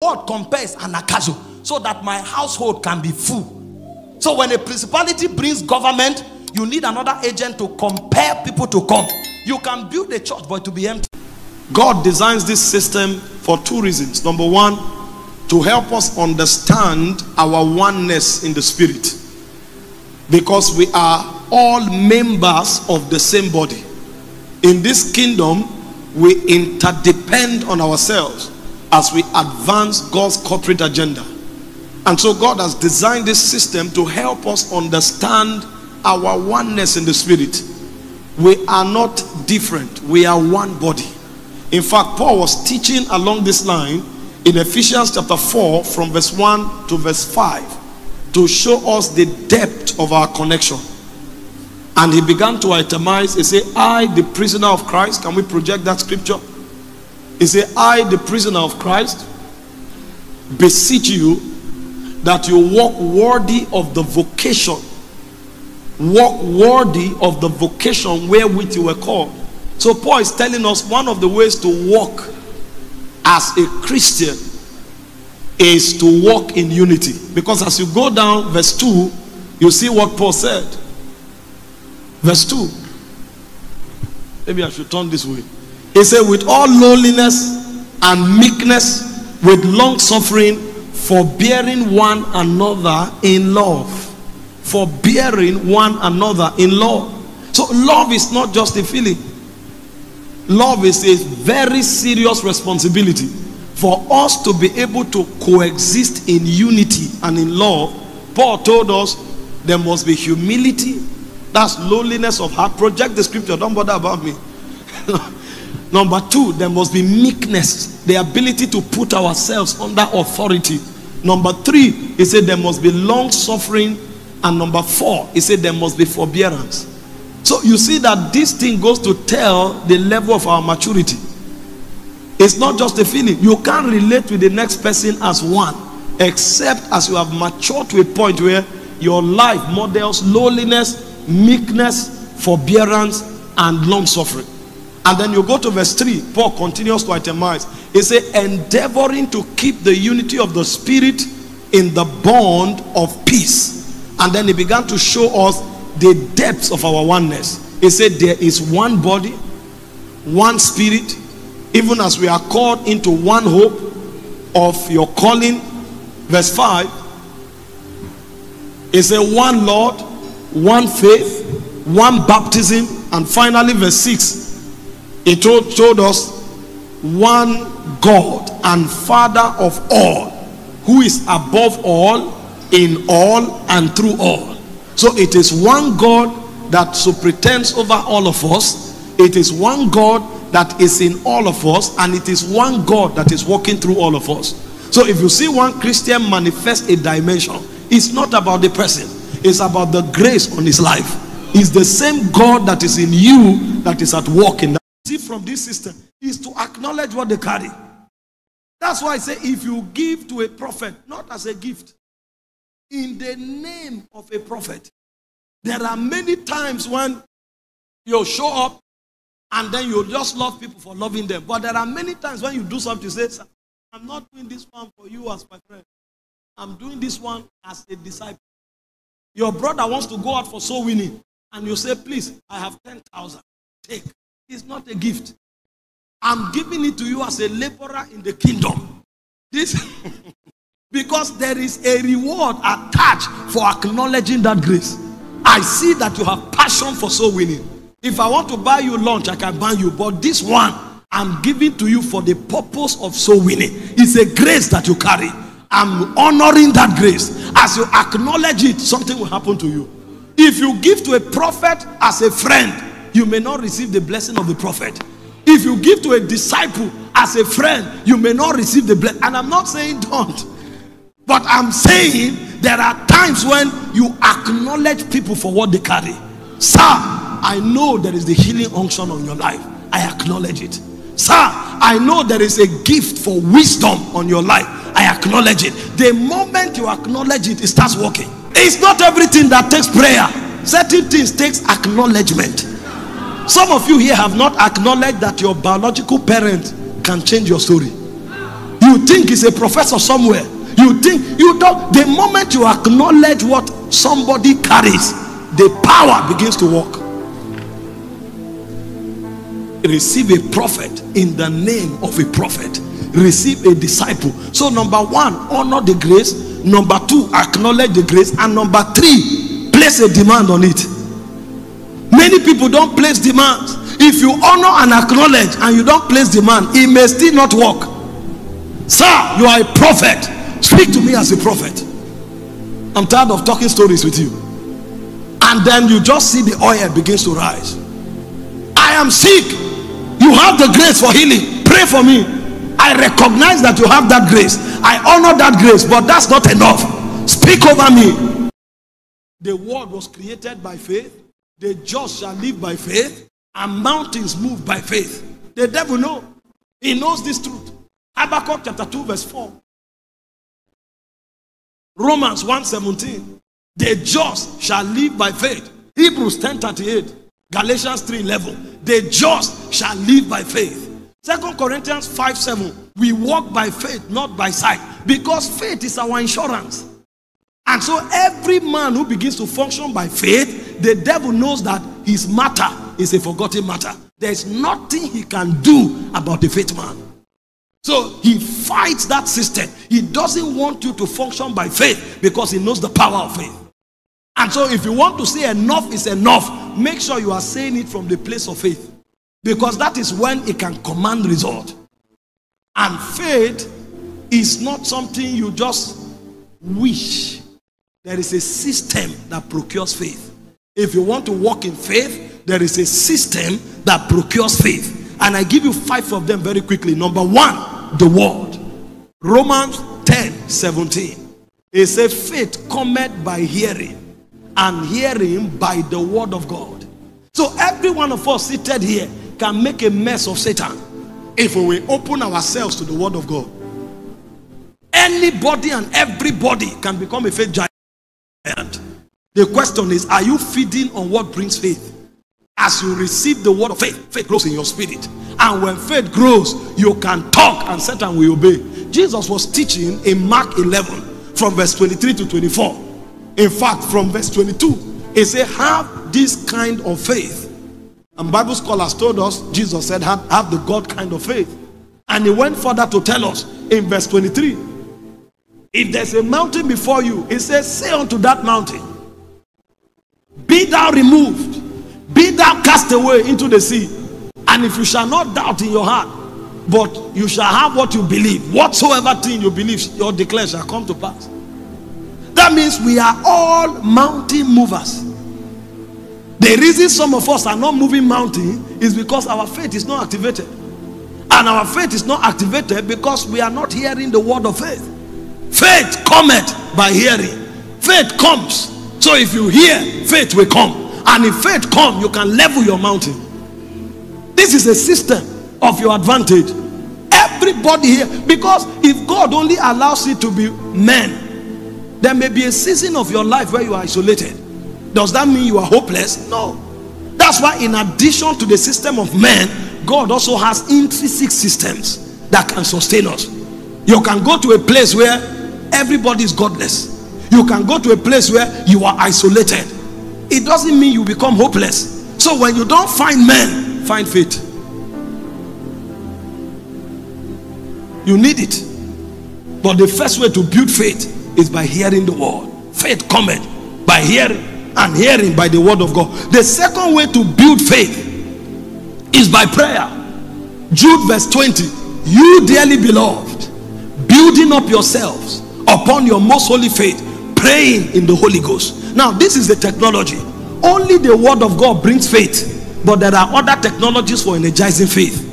word compares anagkazo so that my household can be full. So when a principality brings government, you need another agent to compare people to come. You can build a church, but to be empty. God designs this system for two reasons. Number one, to help us understand our oneness in the spirit. Because we are all members of the same body. In this kingdom, we interdepend on ourselves as we advance God's corporate agenda. And so God has designed this system to help us understand our oneness in the spirit. We are not different, we are one body. In fact, Paul was teaching along this line in Ephesians chapter 4 from verse 1 to verse 5 to show us the depth of our connection. And he began to itemize. He said, I, the prisoner of Christ. Can we project that scripture? He said, I, the prisoner of Christ, beseech you that you walk worthy of the vocation. Walk worthy of the vocation wherewith you were called. So Paul is telling us one of the ways to walk as a Christian is to walk in unity. Because as you go down verse 2, you see what Paul said. Verse 2. Maybe I should turn this way. He said, with all lowliness and meekness, with long suffering, forbearing one another in love. Forbearing one another in love. So, love is not just a feeling, love is a very serious responsibility for us to be able to coexist in unity and in love. Paul told us there must be humility, that's lowliness of heart. Project the scripture, don't bother about me. Number two, there must be meekness, the ability to put ourselves under authority. Number three, he said there must be long suffering. And number four, he said there must be forbearance. So you see that this thing goes to tell the level of our maturity. It's not just a feeling. You can't relate with the next person as one, except as you have matured to a point where your life models lowliness, meekness, forbearance, and long suffering. And then you go to verse 3, Paul continues to itemize. He said, endeavoring to keep the unity of the spirit in the bond of peace. And then he began to show us the depths of our oneness. He said, There is one body, one spirit, even as we are called into one hope of your calling. Verse 5 He said, one Lord, one faith, one baptism, and finally, verse 6 it told, told us one God and Father of all, who is above all, in all, and through all. So it is one God that superintends over all of us. It is one God that is in all of us, and it is one God that is working through all of us. So if you see one Christian manifest a dimension, it's not about the person, it's about the grace on his life. It's the same God that is in you that is at work in that. From this system is to acknowledge what they carry. That's why I say if you give to a prophet, not as a gift, in the name of a prophet, there are many times when you show up and then you just love people for loving them. But there are many times when you do something, you say, I'm not doing this one for you as my friend. I'm doing this one as a disciple. Your brother wants to go out for soul winning, and you say, Please, I have 10,000. Take. It's not a gift. I'm giving it to you as a laborer in the kingdom. This because there is a reward attached for acknowledging that grace. I see that you have passion for soul winning. If I want to buy you lunch, I can buy you. But this one, I'm giving to you for the purpose of soul winning. It's a grace that you carry. I'm honoring that grace. As you acknowledge it, something will happen to you. If you give to a prophet as a friend, you may not receive the blessing of the prophet. If you give to a disciple as a friend, you may not receive the blessing. And I'm not saying don't, but I'm saying there are times when you acknowledge people for what they carry. Sir, I know there is the healing unction on your life. I acknowledge it. Sir, I know there is a gift for wisdom on your life. I acknowledge it. The moment you acknowledge it, it starts working. It's not everything that takes prayer. Certain things takes acknowledgement. Some of you here have not acknowledged that your biological parent can change your story. You think he's a professor somewhere. You think you don't. The moment you acknowledge what somebody carries, the power begins to work. Receive a prophet in the name of a prophet. Receive a disciple. So, number one, honor the grace. Number two, acknowledge the grace. And number three, place a demand on it. Many people don't place demands. If you honor and acknowledge and you don't place demand, it may still not work. Sir, you are a prophet. Speak to me as a prophet. I'm tired of talking stories with you. And then you just see the oil begins to rise. I am sick. You have the grace for healing. Pray for me. I recognize that you have that grace. I honor that grace, but that's not enough. Speak over me. The world was created by faith. The just shall live by faith, and mountains move by faith. The devil know. He knows this truth. Habakkuk chapter 2, verse 4. Romans 1:17. The just shall live by faith. Hebrews 10:38. Galatians three 3:11. The just shall live by faith. Second Corinthians 5 7. We walk by faith, not by sight. Because faith is our insurance. And so every man who begins to function by faith, the devil knows that his matter is a forgotten matter. There's nothing he can do about the faith man. So he fights that system. He doesn't want you to function by faith because he knows the power of faith. And so if you want to say enough is enough, make sure you are saying it from the place of faith. Because that is when it can command result. And faith is not something you just wish there is a system that procures faith. If you want to walk in faith, there is a system that procures faith. And I give you five of them very quickly. Number one, the word. Romans 10 17. It says, Faith cometh by hearing, and hearing by the word of God. So every one of us seated here can make a mess of Satan if we open ourselves to the word of God. Anybody and everybody can become a faith giant. The question is, are you feeding on what brings faith? As you receive the word of faith, faith grows in your spirit. And when faith grows, you can talk and Satan will obey. Jesus was teaching in Mark 11 from verse 23 to 24. In fact, from verse 22, he said, Have this kind of faith. And Bible scholars told us, Jesus said, Have, have the God kind of faith. And he went further to tell us in verse 23 if there's a mountain before you, he says, Say unto that mountain, Be thou removed, be thou cast away into the sea. And if you shall not doubt in your heart, but you shall have what you believe, whatsoever thing you believe or declare shall come to pass. That means we are all mountain movers. The reason some of us are not moving mountain is because our faith is not activated. And our faith is not activated because we are not hearing the word of faith. Faith cometh by hearing. Faith comes. So if you hear, faith will come. And if faith come, you can level your mountain. This is a system of your advantage. Everybody here, because if God only allows it to be men, there may be a season of your life where you are isolated. Does that mean you are hopeless? No. That's why, in addition to the system of men, God also has intrinsic systems that can sustain us. You can go to a place where everybody is godless. You can go to a place where you are isolated. It doesn't mean you become hopeless. So when you don't find men, find faith. You need it. But the first way to build faith is by hearing the word. Faith cometh by hearing, and hearing by the word of God. The second way to build faith is by prayer. Jude verse 20. You dearly beloved, building up yourselves upon your most holy faith, praying in the Holy Ghost. Now, this is the technology. Only the word of God brings faith, but there are other technologies for energizing faith.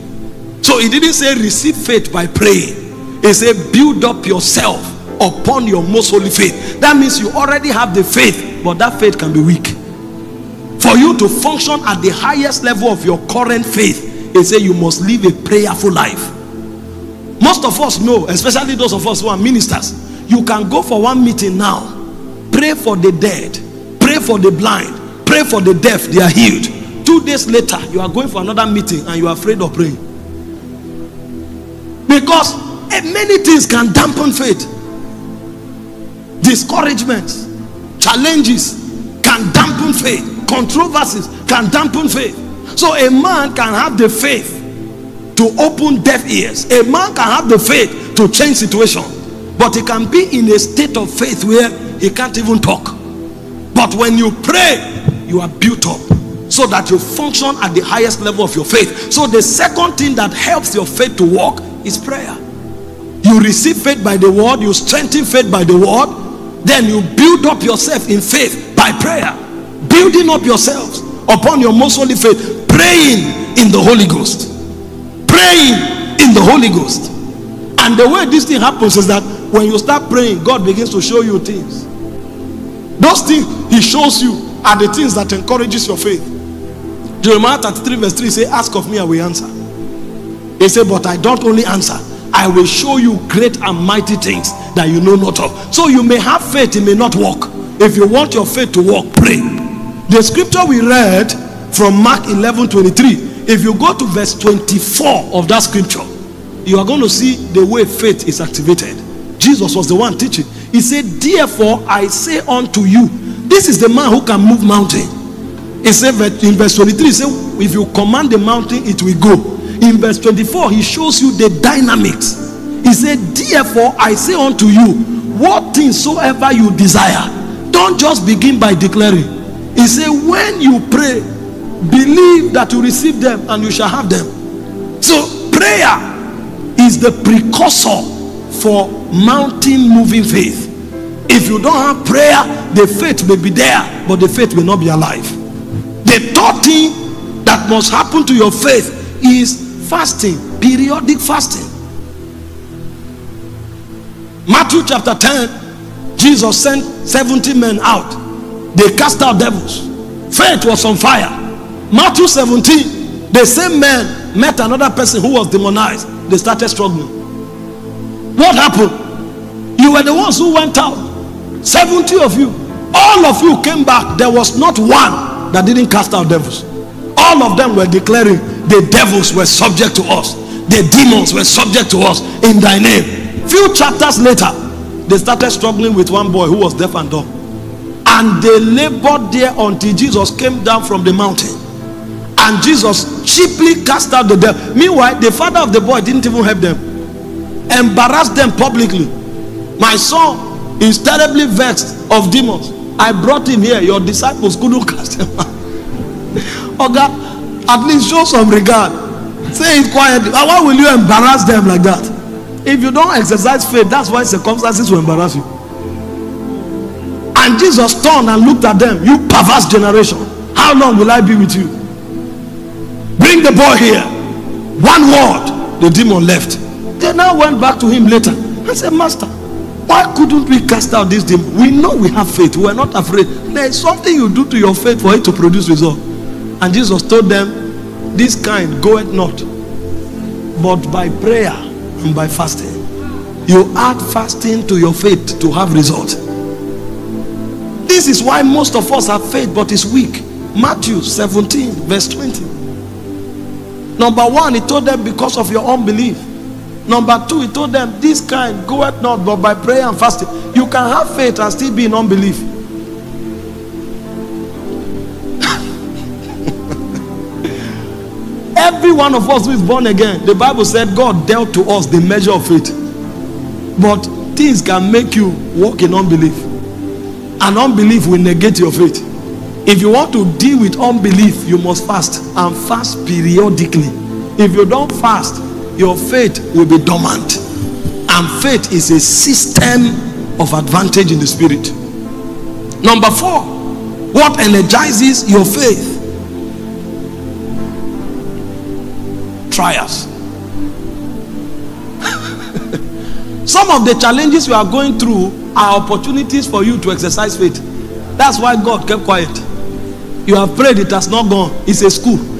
So he didn't say receive faith by praying, he said build up yourself upon your most holy faith. That means you already have the faith, but that faith can be weak. For you to function at the highest level of your current faith, he said you must live a prayerful life. Most of us know, especially those of us who are ministers, you can go for one meeting now, pray for the dead, pray for the blind, pray for the deaf, they are healed. Two days later, you are going for another meeting and you are afraid of praying. Because eh, many things can dampen faith. Discouragements, challenges can dampen faith. Controversies can dampen faith. So a man can have the faith to open deaf ears. A man can have the faith to change situation, but he can be in a state of faith where he can't even talk. But when you pray, you are built up so that you function at the highest level of your faith. So the second thing that helps your faith to work is prayer. You receive faith by the word, you strengthen faith by the word, then you build up yourself in faith by prayer. Building up yourselves upon your most holy faith, praying in the Holy Ghost. Praying in the Holy Ghost. And the way this thing happens is that when you start praying, God begins to show you things. Those things He shows you are the things that encourages your faith. Jeremiah 33 verse 3 say, Ask of me, I will answer. He said, But I don't only answer, I will show you great and mighty things that you know not of. So you may have faith, it may not work. If you want your faith to work, pray. The scripture we read from Mark 11 23, if you go to verse 24 of that scripture, you are going to see the way faith is activated. Jesus was the one teaching. He said, Therefore, I say unto you, this is the man who can move mountain. He said in verse 23, he said, If you command the mountain, it will go. In verse 24, he shows you the dynamics. He said, Therefore, I say unto you, what things soever you desire, don't just begin by declaring. He said, When you pray, believe that you receive them and you shall have them. So, prayer is the precursor for mountain moving faith. If you don't have prayer, the faith may be there, but the faith will not be alive. The third thing that must happen to your faith is fasting, periodic fasting. Matthew chapter 10, Jesus sent 70 men out. They cast out devils. Faith was on fire. Matthew 17, the same man met another person who was demonized. They started struggling. What happened? You were the ones who went out. 70 of you. All of you came back. There was not one that didn't cast out devils. All of them were declaring the devils were subject to us. The demons were subject to us in thy name. Few chapters later, they started struggling with one boy who was deaf and dumb. And they labored there until Jesus came down from the mountain. And Jesus cheaply cast out the devil. Meanwhile, the father of the boy didn't even help them, embarrassed them publicly. My son is terribly vexed of demons. I brought him here. Your disciples couldn't cast him out. Oh God, at least show some regard. Say it quietly. Why will you embarrass them like that? If you don't exercise faith, that's why circumstances will embarrass you. And Jesus turned and looked at them. You perverse generation. How long will I be with you? Bring the boy here. One word, the demon left. They now went back to him later and said, Master, why couldn't we cast out this demon? We know we have faith. We are not afraid. There is something you do to your faith for it to produce result. And Jesus told them, This kind goeth not, but by prayer and by fasting. You add fasting to your faith to have result. This is why most of us have faith but it's weak. Matthew 17, verse 20. Number one, he told them because of your unbelief. Number two, he told them, This kind goeth not but by prayer and fasting. You can have faith and still be in unbelief. Every one of us who is born again, the Bible said God dealt to us the measure of faith. But things can make you walk in unbelief. And unbelief will negate your faith. If you want to deal with unbelief, you must fast and fast periodically. If you don't fast, your faith will be dormant. And faith is a system of advantage in the spirit. Number four, what energizes your faith? Trials. Some of the challenges you are going through are opportunities for you to exercise faith. That's why God kept quiet. You have prayed, it has not gone. It's a school.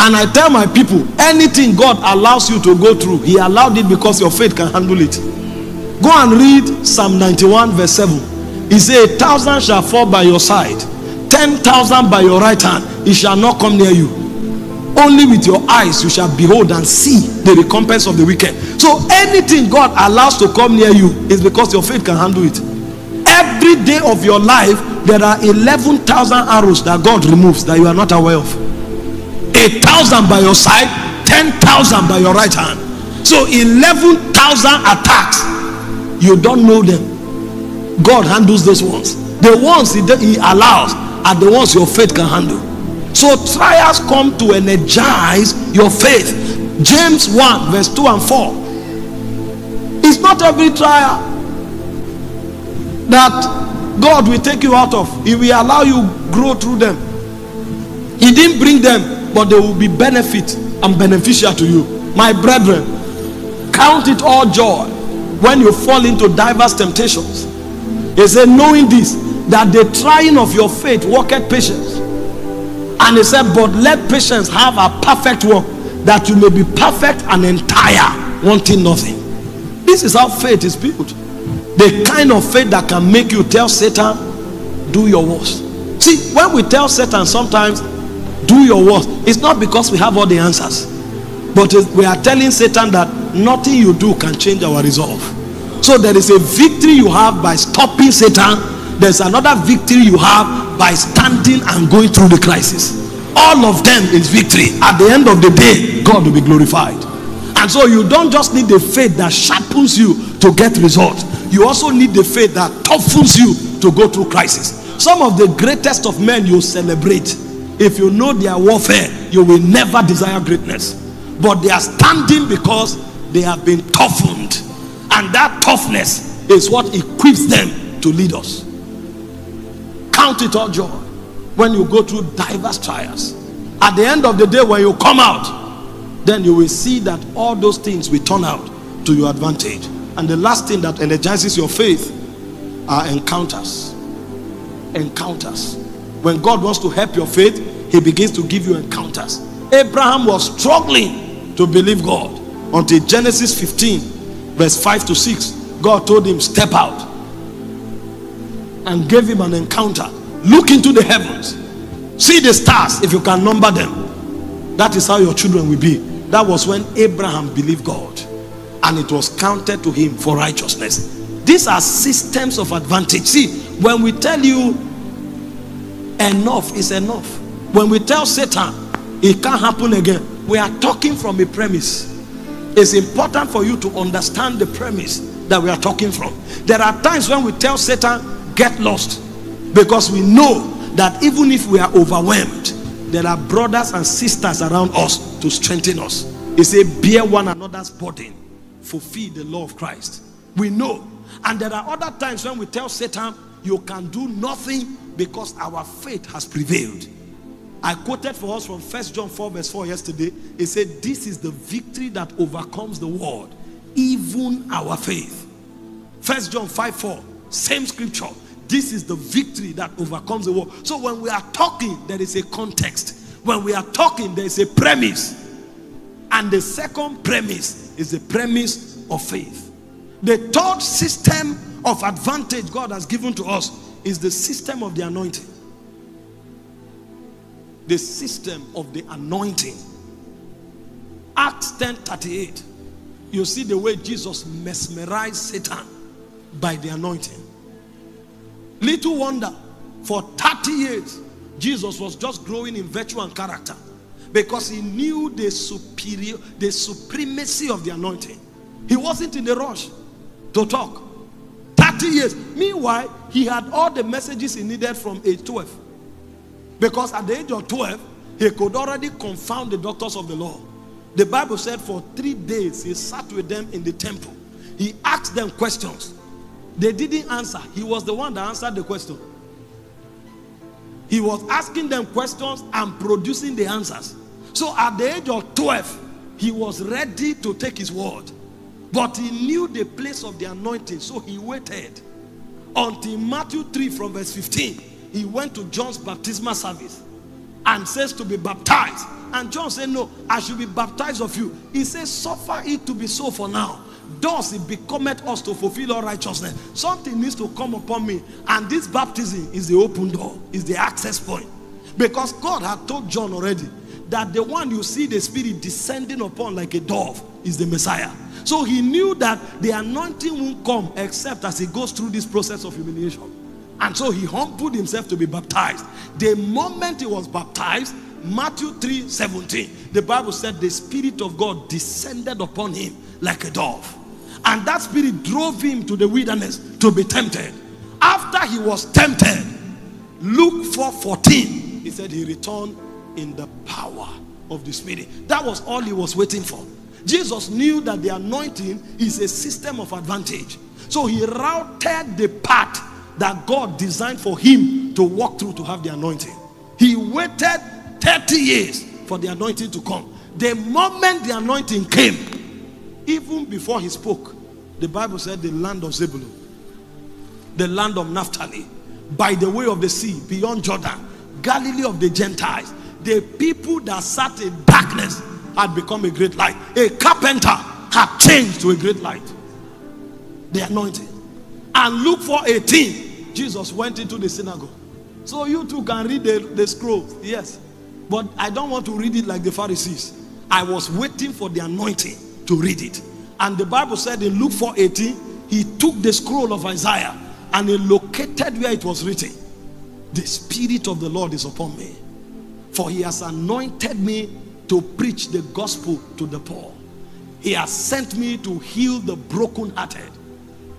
And I tell my people, anything God allows you to go through, He allowed it because your faith can handle it. Go and read Psalm 91, verse 7. He said, A thousand shall fall by your side, ten thousand by your right hand, it shall not come near you. only with your eyes you shall behold and see the recompense of the wicked. So anything God allows to come near you is because your faith can handle it. Every day of your life, there are 11,000 arrows that God removes that you are not aware of. A thousand by your side, 10,000 by your right hand. So 11,000 attacks, you don't know them. God handles those ones. The ones he, he allows are the ones your faith can handle. So trials come to energize your faith. James 1, verse 2 and 4. It's not every trial that God will take you out of, He will allow you grow through them. He didn't bring them, but they will be benefit and beneficial to you. My brethren, count it all joy when you fall into diverse temptations. He said, knowing this, that the trying of your faith worketh patience. And he said, But let patience have a perfect work, that you may be perfect and entire, wanting nothing. This is how faith is built. The kind of faith that can make you tell Satan, Do your worst. See, when we tell Satan sometimes, Do your worst, it's not because we have all the answers, but we are telling Satan that nothing you do can change our resolve. So there is a victory you have by stopping Satan, there's another victory you have by standing and going through the crisis. All of them is victory. At the end of the day, God will be glorified. And so you don't just need the faith that sharpens you to get results. You also need the faith that toughens you to go through crisis. Some of the greatest of men you celebrate. If you know their warfare, you will never desire greatness. But they are standing because they have been toughened. And that toughness is what equips them to lead us. Count it all joy when you go through diverse trials. At the end of the day, when you come out, then you will see that all those things will turn out to your advantage. And the last thing that energizes your faith are encounters. Encounters. When God wants to help your faith, He begins to give you encounters. Abraham was struggling to believe God until Genesis 15, verse 5 to 6. God told him, Step out and gave him an encounter. Look into the heavens, see the stars if you can number them. That is how your children will be. That was when Abraham believed God and it was counted to him for righteousness. These are systems of advantage. See, when we tell you enough is enough, when we tell Satan it can't happen again, we are talking from a premise. It's important for you to understand the premise that we are talking from. There are times when we tell Satan, get lost, because we know that even if we are overwhelmed, there are brothers and sisters around us to strengthen us. He said, bear one another's burden, fulfill the law of Christ. We know. And there are other times when we tell Satan, you can do nothing because our faith has prevailed. I quoted for us from First John 4, verse 4 yesterday. It said, This is the victory that overcomes the world, even our faith. First John 5 4, same scripture. This is the victory that overcomes the world. So when we are talking, there is a context. When we are talking, there is a premise. And the second premise is the premise of faith. The third system of advantage God has given to us is the system of the anointing. The system of the anointing. Acts 10 38. You see the way Jesus mesmerized Satan by the anointing. Little wonder, for 30 years, Jesus was just growing in virtue and character because he knew the superior, the supremacy of the anointing. He wasn't in a rush to talk. 30 years. Meanwhile, he had all the messages he needed from age 12. Because at the age of 12, he could already confound the doctors of the law. The Bible said for three days he sat with them in the temple. He asked them questions. They didn't answer. He was the one that answered the question. He was asking them questions and producing the answers. So at the age of 12, he was ready to take his word. But he knew the place of the anointing, so he waited until Matthew 3 from verse 15. He went to John's baptismal service and says to be baptized. And John said, No, I should be baptized of you. He says, Suffer it to be so for now. Thus it becometh us to fulfill all righteousness. Something needs to come upon me. And this baptism is the open door, is the access point. Because God had told John already that the one you see the Spirit descending upon like a dove is the Messiah. So he knew that the anointing won't come except as he goes through this process of humiliation. And so he humbled himself to be baptized. The moment he was baptized, Matthew 3 17, the Bible said the Spirit of God descended upon him like a dove. And that spirit drove him to the wilderness to be tempted. After he was tempted, Luke 4 14, he said he returned in the power of the Spirit. That was all he was waiting for. Jesus knew that the anointing is a system of advantage. So he routed the path that God designed for him to walk through to have the anointing. He waited 30 years for the anointing to come. The moment the anointing came, even before he spoke, the Bible said the land of Zebulun, the land of Naphtali, by the way of the sea, beyond Jordan, Galilee of the Gentiles, the people that sat in darkness had become a great light. A carpenter had changed to a great light. The anointing. And Luke 4 18, Jesus went into the synagogue. So you too can read the, the scroll. Yes. But I don't want to read it like the Pharisees. I was waiting for the anointing to read it. And the Bible said in Luke 4 18, he took the scroll of Isaiah and he located where it was written. The Spirit of the Lord is upon me, for he has anointed me to preach the gospel to the poor. He has sent me to heal the brokenhearted.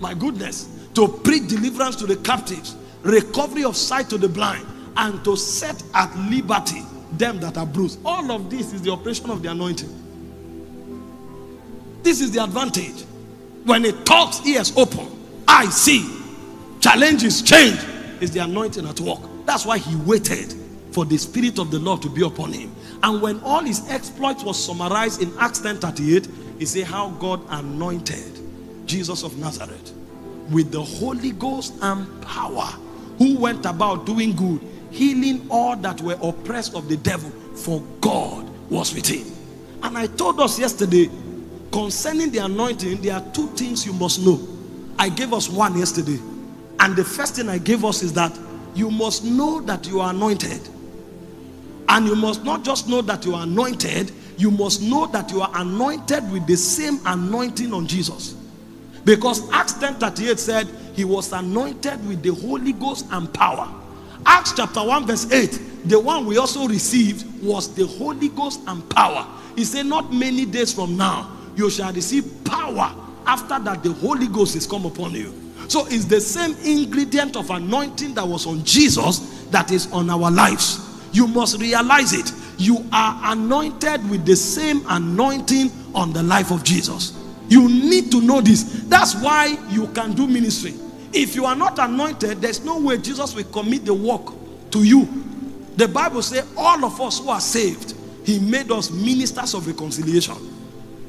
My goodness, to preach deliverance to the captives, recovery of sight to the blind, and to set at liberty them that are bruised. All of this is the operation of the anointing. This is the advantage. When it talks, ears open, I see. Challenges change. Is the anointing at work. That's why he waited for the spirit of the Lord to be upon him. And when all his exploits was summarized in Acts 10 38, he said how God anointed Jesus of Nazareth with the Holy Ghost and power, who went about doing good, healing all that were oppressed of the devil, for God was with him. And I told us yesterday concerning the anointing, there are two things you must know. I gave us one yesterday. And the first thing I gave us is that you must know that you are anointed. And you must not just know that you are anointed, you must know that you are anointed with the same anointing on Jesus. Because Acts 10 38 said he was anointed with the Holy Ghost and power. Acts chapter 1, verse 8, the one we also received was the Holy Ghost and power. He said, Not many days from now, you shall receive power after that the Holy Ghost is come upon you. So it's the same ingredient of anointing that was on Jesus that is on our lives. You must realize it. You are anointed with the same anointing on the life of Jesus. You need to know this. That's why you can do ministry. If you are not anointed, there's no way Jesus will commit the work to you. The Bible says all of us who are saved, he made us ministers of reconciliation.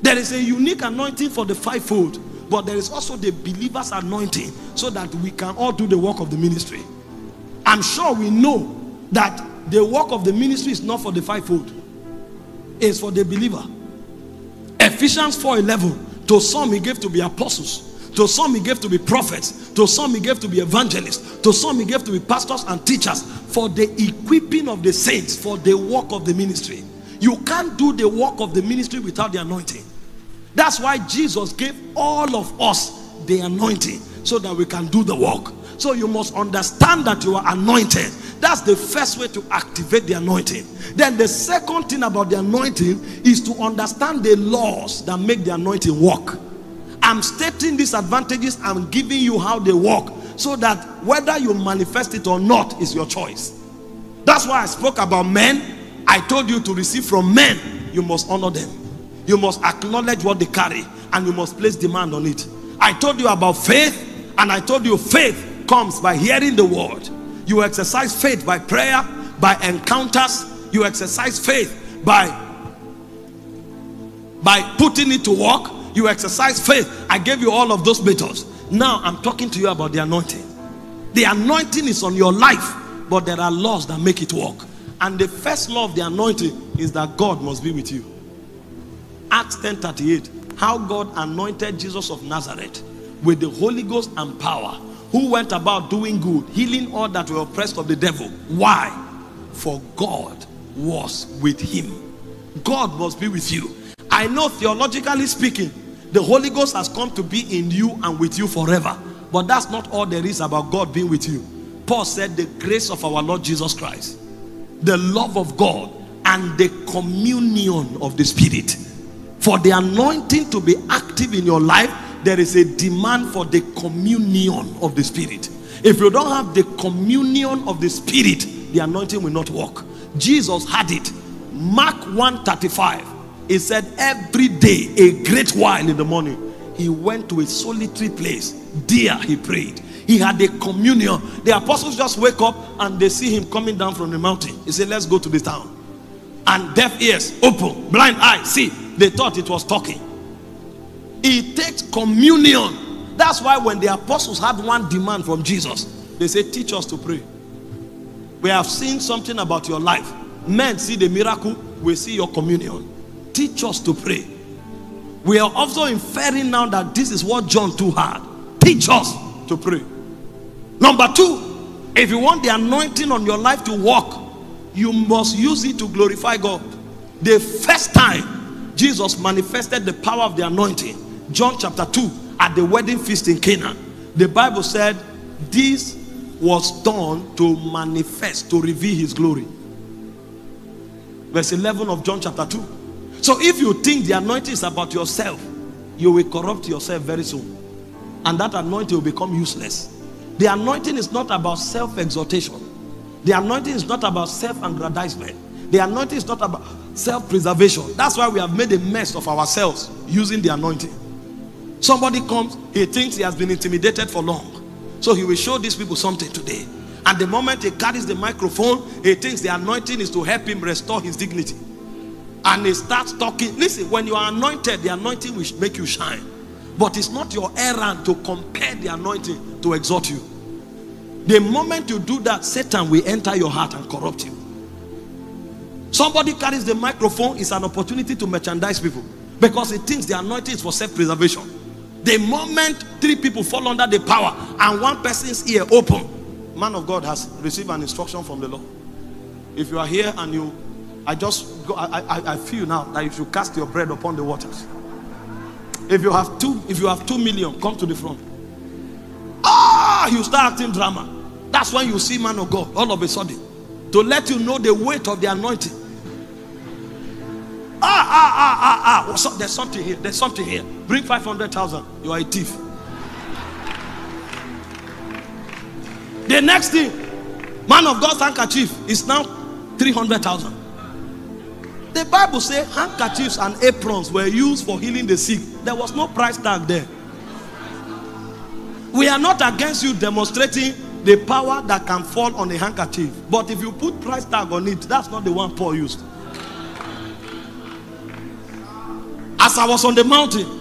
There is a unique anointing for the fivefold but there is also the believer's anointing so that we can all do the work of the ministry. I'm sure we know that the work of the ministry is not for the fivefold, it's for the believer. Ephesians 4:11. To some he gave to be apostles, to some he gave to be prophets, to some he gave to be evangelists, to some he gave to be pastors and teachers for the equipping of the saints, for the work of the ministry. You can't do the work of the ministry without the anointing. That's why Jesus gave all of us the anointing so that we can do the work. So you must understand that you are anointed. That's the first way to activate the anointing. Then the second thing about the anointing is to understand the laws that make the anointing work. I'm stating these advantages, I'm giving you how they work so that whether you manifest it or not is your choice. That's why I spoke about men. I told you to receive from men, you must honor them. You must acknowledge what they carry and you must place demand on it. I told you about faith, and I told you faith comes by hearing the word. You exercise faith by prayer, by encounters. You exercise faith by by putting it to work. You exercise faith. I gave you all of those methods. Now I'm talking to you about the anointing. The anointing is on your life, but there are laws that make it work. And the first law of the anointing is that God must be with you. Acts 10:38, how God anointed Jesus of Nazareth with the Holy Ghost and power, who went about doing good, healing all that were oppressed of the devil. Why? For God was with him. God must be with you. I know theologically speaking, the Holy Ghost has come to be in you and with you forever. But that's not all there is about God being with you. Paul said, The grace of our Lord Jesus Christ, the love of God, and the communion of the Spirit. For the anointing to be active in your life, there is a demand for the communion of the Spirit. If you don't have the communion of the Spirit, the anointing will not work. Jesus had it. Mark 135. He said, Every day, a great while in the morning, he went to a solitary place. There he prayed. He had a communion. The apostles just wake up and they see him coming down from the mountain. He said, Let's go to the town. And deaf ears open, blind eyes see. They thought it was talking. It takes communion. That's why when the apostles had one demand from Jesus, they said, Teach us to pray. We have seen something about your life. Men see the miracle, we see your communion. Teach us to pray. We are also inferring now that this is what John too had. Teach us to pray. Number two, if you want the anointing on your life to work, you must use it to glorify God. The first time Jesus manifested the power of the anointing, John chapter 2, at the wedding feast in Canaan, the Bible said this was done to manifest, to reveal his glory. Verse 11 of John chapter 2. So if you think the anointing is about yourself, you will corrupt yourself very soon. And that anointing will become useless. The anointing is not about self exhortation, the anointing is not about self aggrandizement, the anointing is not about self preservation. That's why we have made a mess of ourselves using the anointing. Somebody comes, he thinks he has been intimidated for long. So he will show these people something today. And the moment he carries the microphone, he thinks the anointing is to help him restore his dignity and he starts talking. Listen, when you are anointed, the anointing will make you shine. But it's not your errand to compare the anointing to exhort you. The moment you do that, Satan will enter your heart and corrupt you. Somebody carries the microphone, it's an opportunity to merchandise people because he thinks the anointing is for self preservation. The moment three people fall under the power and one person's ear open, man of God has received an instruction from the Lord. If you are here and you I just go, I, I, I feel now that if you should cast your bread upon the waters. If you have two, if you have two million, come to the front. Ah, you start acting drama. That's when you see man of God all of a sudden to let you know the weight of the anointing. Ah, ah, ah, ah, ah. There's something here. There's something here. Bring 500,000. You are a thief. The next thing, man of God's handkerchief is now 300,000. The Bible says handkerchiefs and aprons were used for healing the sick. There was no price tag there. We are not against you demonstrating the power that can fall on a handkerchief. But if you put price tag on it, that's not the one Paul used. As I was on the mountain,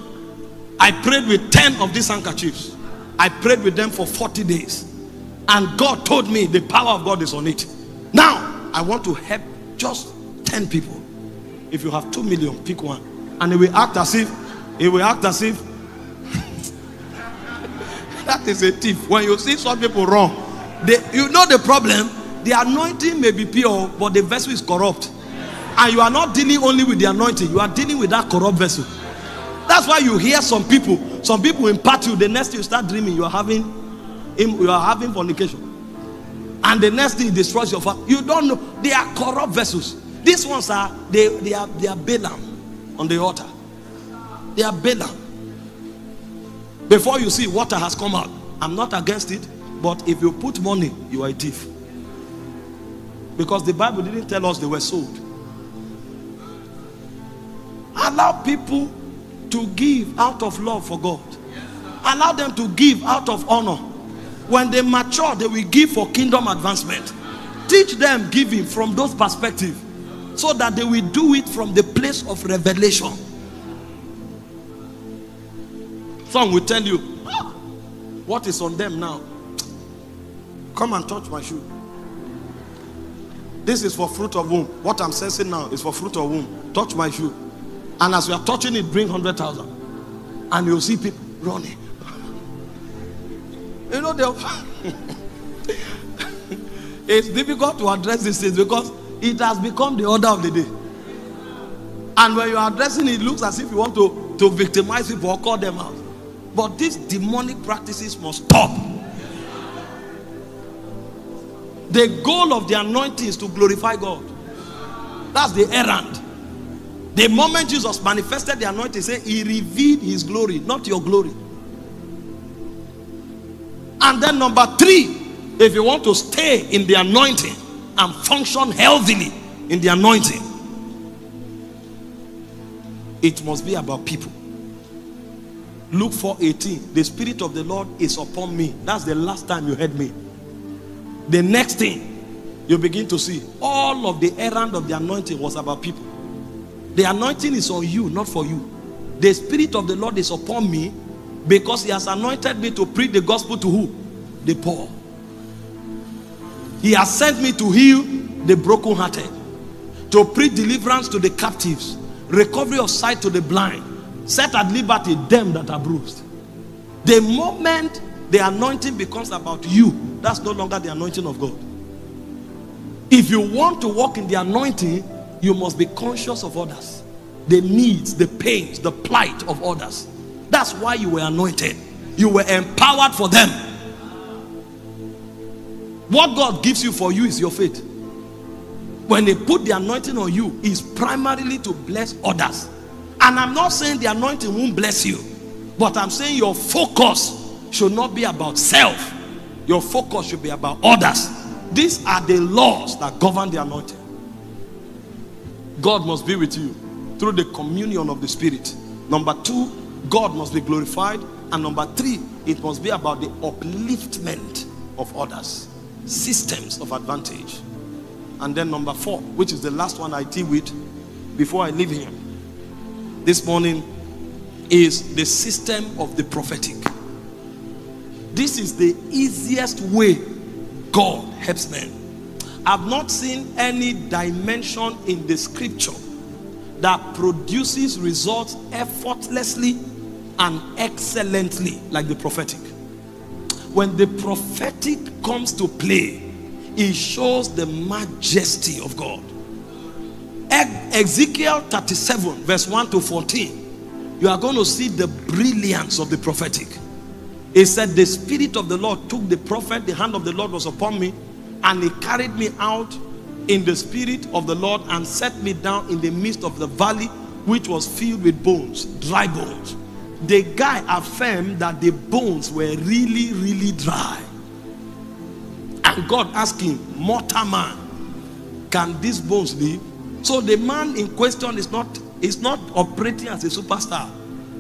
I prayed with 10 of these handkerchiefs. I prayed with them for 40 days. And God told me the power of God is on it. Now, I want to help just 10 people. If you have 2 million, pick one. And it will act as if, it will act as if that is a thief. When you see some people wrong, they, you know the problem. The anointing may be pure, but the vessel is corrupt. And you are not dealing only with the anointing, you are dealing with that corrupt vessel. That's why you hear some people, some people impart you, the next you start dreaming, you are having you are having fornication. And the next thing destroys your family. You don't know. They are corrupt vessels. These ones are they, they are they are Balaam on the altar. They are Balaam. Before you see water has come out, I'm not against it, but if you put money, you are a thief. Because the Bible didn't tell us they were sold. Allow people to give out of love for God. Allow them to give out of honor. When they mature, they will give for kingdom advancement. Teach them giving from those perspectives so that they will do it from the place of revelation. Some will tell you, ah, what is on them now? Come and touch my shoe. This is for fruit of womb. What I'm sensing now is for fruit of womb. Touch my shoe. And as we are touching it, bring 100,000. And you'll see people running. You know, it's difficult to address these things because it has become the order of the day. And when you're addressing it, it looks as if you want to, to victimize people or call them out. But these demonic practices must stop. The goal of the anointing is to glorify God. That's the errand. The moment Jesus manifested the anointing, say he revealed his glory, not your glory. And then number three, if you want to stay in the anointing and function healthily in the anointing, it must be about people. Luke 4:18. The spirit of the Lord is upon me. That's the last time you heard me. The next thing you begin to see all of the errand of the anointing was about people. The anointing is on you, not for you. The spirit of the Lord is upon me because he has anointed me to preach the gospel to who? The poor. He has sent me to heal the brokenhearted, to preach deliverance to the captives, recovery of sight to the blind, set at liberty them that are bruised. The moment the anointing becomes about you, that's no longer the anointing of God. If you want to walk in the anointing, you must be conscious of others, the needs, the pains, the plight of others. That's why you were anointed. You were empowered for them. What God gives you for you is your faith. When they put the anointing on you, is primarily to bless others. And I'm not saying the anointing won't bless you, but I'm saying your focus should not be about self. Your focus should be about others. These are the laws that govern the anointing. God must be with you through the communion of the Spirit. Number two, God must be glorified. And number three, it must be about the upliftment of others, systems of advantage. And then number four, which is the last one I deal with before I leave here this morning, is the system of the prophetic. This is the easiest way God helps men. I've not seen any dimension in the scripture that produces results effortlessly and excellently like the prophetic. When the prophetic comes to play, it shows the majesty of God. Ezekiel 37, verse 1 to 14, you are going to see the brilliance of the prophetic. It said, The Spirit of the Lord took the prophet, the hand of the Lord was upon me, and he carried me out in the Spirit of the Lord and set me down in the midst of the valley, which was filled with bones, dry bones. The guy affirmed that the bones were really, really dry. And God asked him, Mortal man, can these bones live? So the man in question is not is not operating as a superstar.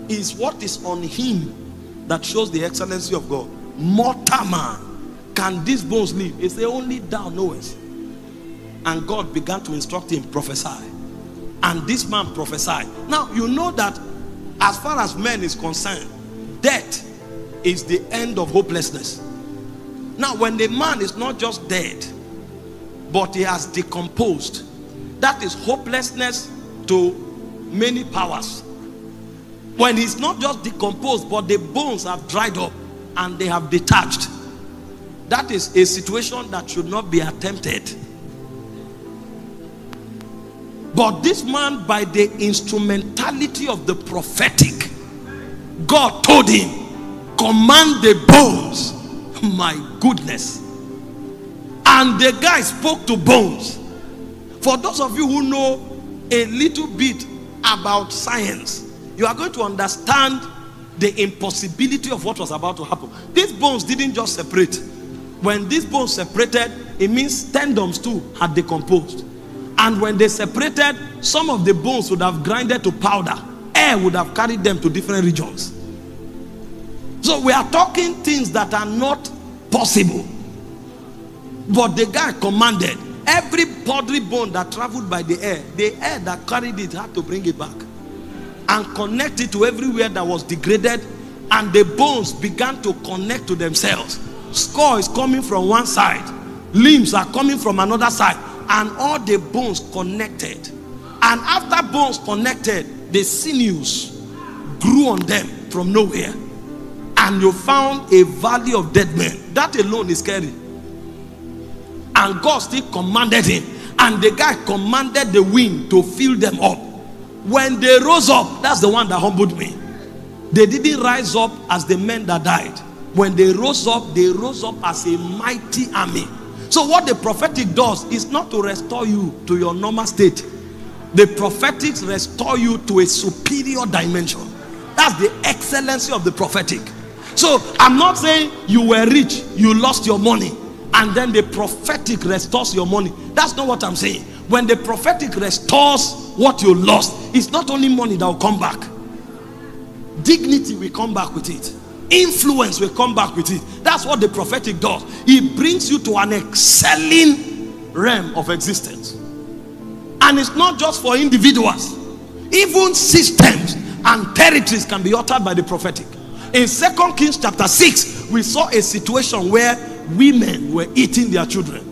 Is what is on him that shows the excellency of God. Mortal man, can these bones live? He said, Only thou knowest. And God began to instruct him, prophesy. And this man prophesied. Now you know that as far as man is concerned, death is the end of hopelessness. Now, when the man is not just dead, but he has decomposed, that is hopelessness to many powers. When he's not just decomposed, but the bones have dried up and they have detached, that is a situation that should not be attempted. But this man, by the instrumentality of the prophetic, God told him, Command the bones. My goodness. And the guy spoke to bones. For those of you who know a little bit about science, you are going to understand the impossibility of what was about to happen. These bones didn't just separate. When these bones separated, it means tendons too had decomposed. And when they separated, some of the bones would have grinded to powder. Air would have carried them to different regions. So we are talking things that are not possible. But the guy commanded every powdery bone that traveled by the air, the air that carried it had to bring it back and connect it to everywhere that was degraded. And the bones began to connect to themselves. Skull is coming from one side, limbs are coming from another side, and all the bones connected. And after bones connected, the sinews grew on them from nowhere. And you found a valley of dead men. That alone is scary. And God still commanded him. And the guy commanded the wind to fill them up. When they rose up, that's the one that humbled me. They didn't rise up as the men that died. When they rose up, they rose up as a mighty army. So, what the prophetic does is not to restore you to your normal state. The prophetic restore you to a superior dimension. That's the excellency of the prophetic. So, I'm not saying you were rich, you lost your money, and then the prophetic restores your money. That's not what I'm saying. When the prophetic restores what you lost, it's not only money that will come back, dignity will come back with it influence will come back with it. That's what the prophetic does. It brings you to an excelling realm of existence. And it's not just for individuals, even systems and territories can be uttered by the prophetic. In Second Kings chapter 6, we saw a situation where women were eating their children.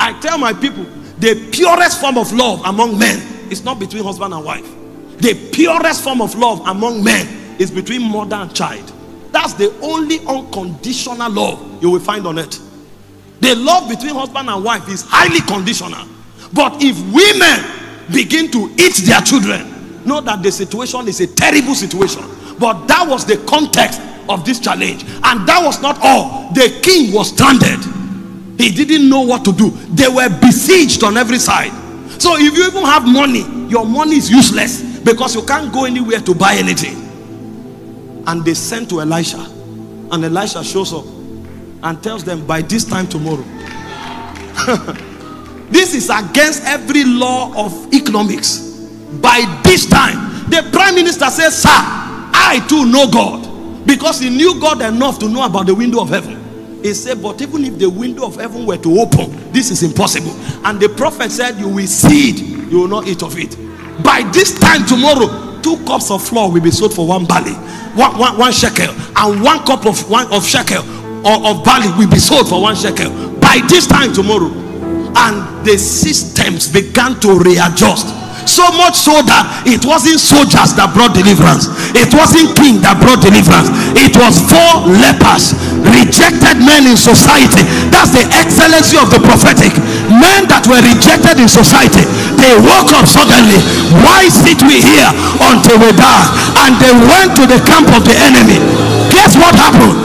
I tell my people, the purest form of love among men is not between husband and wife. The purest form of love among men is between mother and child. That's the only unconditional love you will find on earth. The love between husband and wife is highly conditional. But if women begin to eat their children, know that the situation is a terrible situation. But that was the context of this challenge. And that was not all. The king was stranded. He didn't know what to do. They were besieged on every side. So if you even have money, your money is useless because you can't go anywhere to buy anything and they sent to Elisha. And Elisha shows up and tells them, By this time tomorrow. this is against every law of economics. By this time, the prime minister says, Sir, I too know God. Because he knew God enough to know about the window of heaven. He said, But even if the window of heaven were to open, this is impossible. And the prophet said, You will see it, you will not eat of it. By this time tomorrow, two cups of flour will be sold for one barley. One, one, one shekel. And one cup of one of shekel or of barley will be sold for one shekel. By this time tomorrow and the systems began to readjust so much so that it wasn't soldiers that brought deliverance. It wasn't king that brought deliverance. It was four lepers rejected men in society. That's the excellency of the prophetic. Men that were rejected in society they woke up suddenly. Why sit we here until we die? And they went to the camp of the enemy. Guess what happened?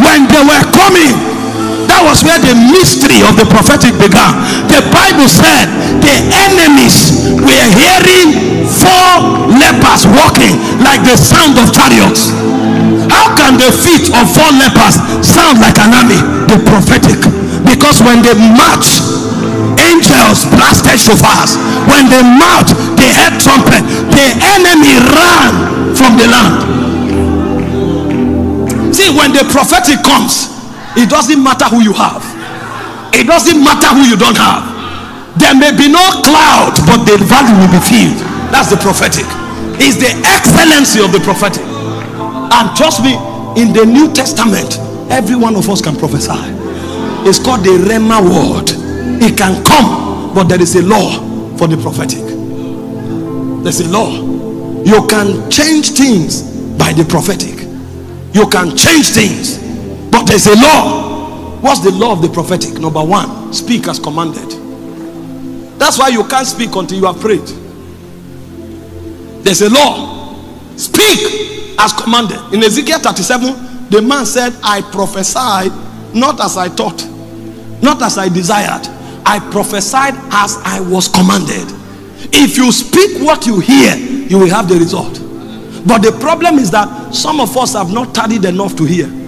When they were coming that was where the mystery of the prophetic began. The Bible said the enemies were hearing four lepers walking like the sound of chariots. How can the feet of four lepers sound like an army? The prophetic. Because when they march, angels blasted shofars. When they march, they heard trumpet. The enemy ran from the land. See, when the prophetic comes, it doesn't matter who you have. It doesn't matter who you don't have. There may be no cloud, but the valley will be filled. That's the prophetic. It's the excellency of the prophetic. And trust me, in the New Testament, every one of us can prophesy. It's called the Rhema word. It can come, but there is a law for the prophetic. There's a law. You can change things by the prophetic. You can change things but there's a law. What's the law of the prophetic? Number one, speak as commanded. That's why you can't speak until you are prayed. There's a law. Speak as commanded. In Ezekiel 37, the man said, I prophesied not as I thought, not as I desired. I prophesied as I was commanded. If you speak what you hear, you will have the result. But the problem is that some of us have not studied enough to hear.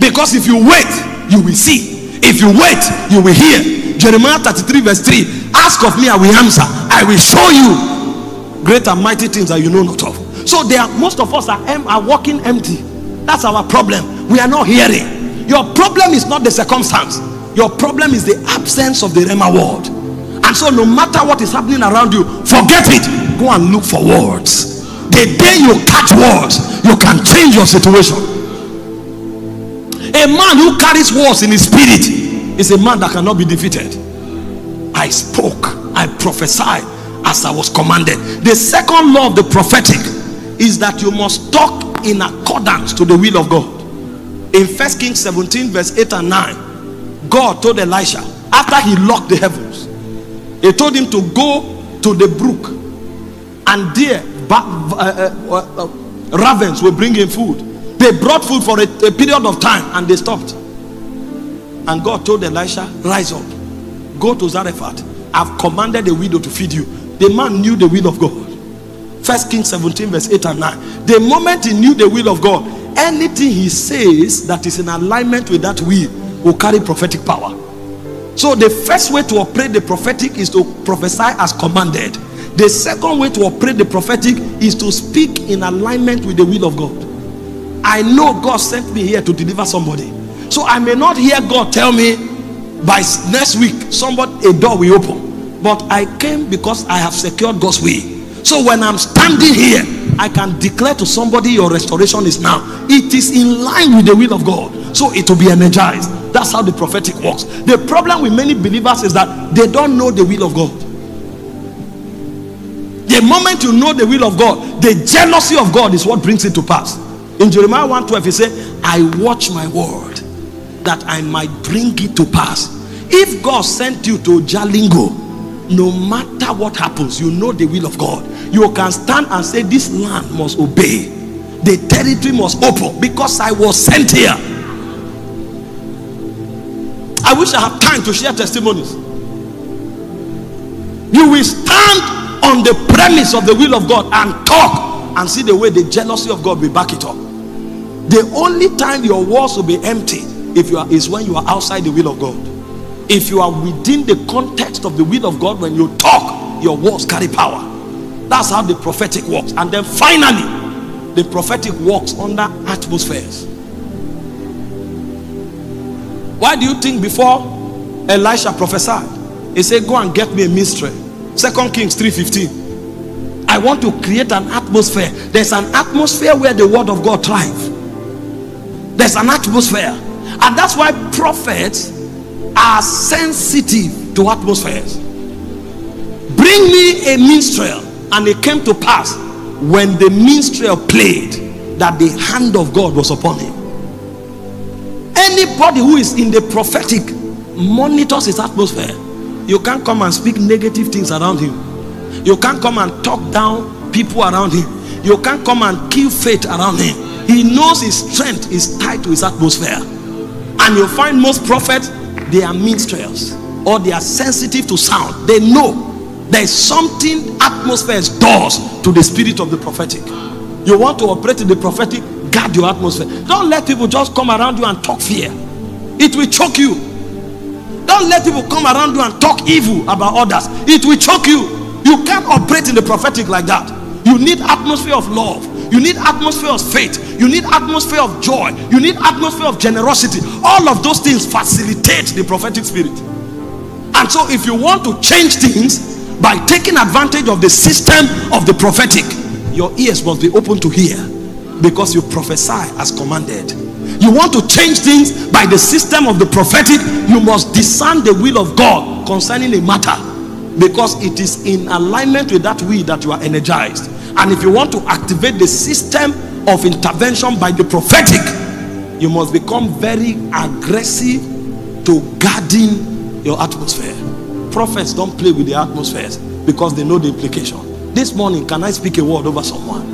Because if you wait, you will see. If you wait, you will hear. Jeremiah 33, verse 3 Ask of me, I will answer. I will show you great and mighty things that you know not of. So there most of us are, are walking empty. That's our problem. We are not hearing. Your problem is not the circumstance, your problem is the absence of the Rhema word. And so, no matter what is happening around you, forget it. Go and look for words. The day you catch words, you can change your situation. A man who carries words in his spirit is a man that cannot be defeated. I spoke, I prophesied as I was commanded. The second law of the prophetic is that you must talk in accordance to the will of God. In First Kings 17, verse 8 and 9, God told Elisha after he locked the heavens, he told him to go to the brook and there uh, uh, uh, ravens were bringing food. They brought food for a, a period of time and they stopped. And God told Elisha, Rise up, go to Zarephath. I've commanded the widow to feed you. The man knew the will of God. First Kings 17, verse 8 and 9. The moment he knew the will of God, anything he says that is in alignment with that will will carry prophetic power. So the first way to operate the prophetic is to prophesy as commanded. The second way to operate the prophetic is to speak in alignment with the will of God. I know God sent me here to deliver somebody. So I may not hear God tell me by next week somebody a door will open. But I came because I have secured God's way. So when I'm standing here, I can declare to somebody your restoration is now. It is in line with the will of God. So it will be energized. That's how the prophetic works. The problem with many believers is that they don't know the will of God. The moment you know the will of God, the jealousy of God is what brings it to pass. In Jeremiah 1:12, he said, I watch my word that I might bring it to pass. If God sent you to Jalingo, no matter what happens, you know the will of God. You can stand and say, This land must obey, the territory must open because I was sent here. I wish I have time to share testimonies. You will stand on the premise of the will of God and talk and see the way the jealousy of God will back it up. The only time your walls will be empty if you are is when you are outside the will of God. If you are within the context of the will of God, when you talk, your words carry power. That's how the prophetic works. And then finally, the prophetic works under atmospheres. Why do you think before Elisha prophesied, he said, Go and get me a minstrel? Second Kings 3:15. I want to create an atmosphere. There's an atmosphere where the word of God thrives. There's an atmosphere. And that's why prophets are sensitive to atmospheres. Bring me a minstrel. And it came to pass when the minstrel played that the hand of God was upon him. Anybody who is in the prophetic monitors his atmosphere. You can't come and speak negative things around him. You can't come and talk down people around him. You can't come and kill faith around him. He knows his strength is tied to his atmosphere. And you'll find most prophets, they are minstrels or they are sensitive to sound. They know there's something atmosphere does to the spirit of the prophetic. You want to operate in the prophetic, guard your atmosphere. Don't let people just come around you and talk fear, it will choke you. Don't let people come around you and talk evil about others, it will choke you. You can't operate in the prophetic like that. You need atmosphere of love. You need atmosphere of faith. You need atmosphere of joy. You need atmosphere of generosity. All of those things facilitate the prophetic spirit. And so, if you want to change things by taking advantage of the system of the prophetic, your ears must be open to hear because you prophesy as commanded. You want to change things by the system of the prophetic, you must discern the will of God concerning a matter because it is in alignment with that will that you are energized. And if you want to activate the system of intervention by the prophetic, you must become very aggressive to guarding your atmosphere. Prophets don't play with the atmospheres because they know the implication. This morning, can I speak a word over someone?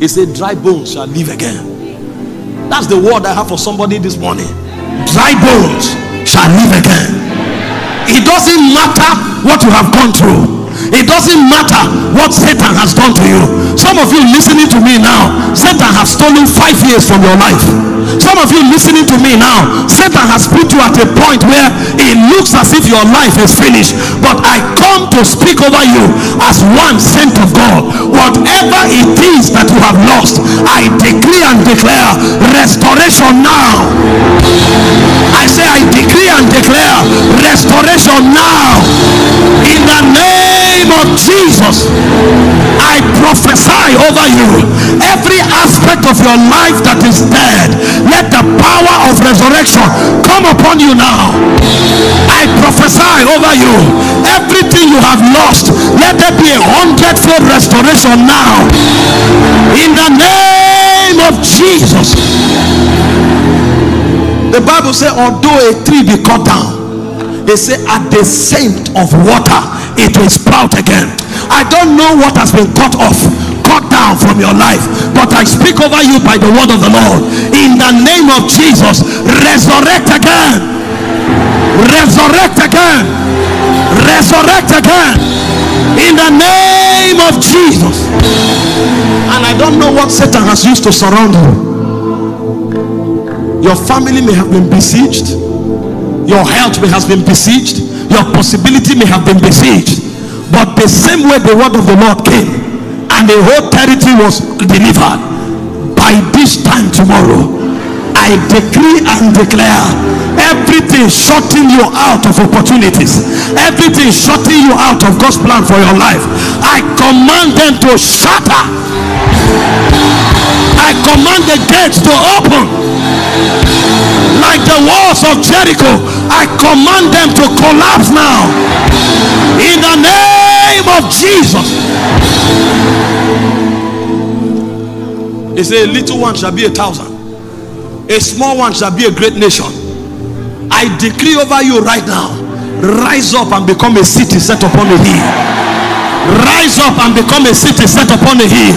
He said, Dry bones shall live again. That's the word I have for somebody this morning. Dry bones shall live again. It doesn't matter what you have gone through. It doesn't matter what Satan has done to you. Some of you listening to me now, Satan has stolen five years from your life. Some of you listening to me now, Satan has put you at a point where it looks as if your life is finished. But I come to speak over you as one sent of God. Whatever it is that you have lost, I decree and declare restoration now. I say, I decree and declare restoration now. In the name of Jesus, I prophesy over you every aspect of your life that is dead. Let the power of resurrection come upon you now. I prophesy over you everything you have lost. Let there be a hundredfold restoration now. In the name of Jesus. The Bible says, although a tree be cut down, they say at the scent of water it will sprout again I don't know what has been cut off, cut down from your life, but I speak over you by the word of the Lord. In the name of Jesus, resurrect again. Resurrect again. Resurrect again. In the name of Jesus. And I don't know what Satan has used to surround you. Your family may have been besieged. Your health may have been besieged. Your possibility may have been besieged. But the same way the word of the Lord came and the whole territory was delivered, by this time tomorrow, I decree and declare everything shutting you out of opportunities, everything shutting you out of God's plan for your life. I command them to shatter. I command the gates to open like the walls of Jericho. I command them to collapse now in the name of Jesus. He said, A little one shall be a thousand, a small one shall be a great nation. I decree over you right now rise up and become a city set upon a hill. Rise up and become a city set upon a hill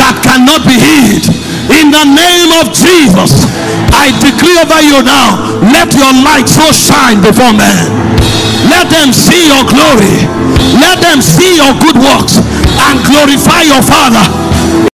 that cannot be hid. In the name of Jesus, I decree over you now let your light so shine before men. Let them see your glory, let them see your good works and glorify your Father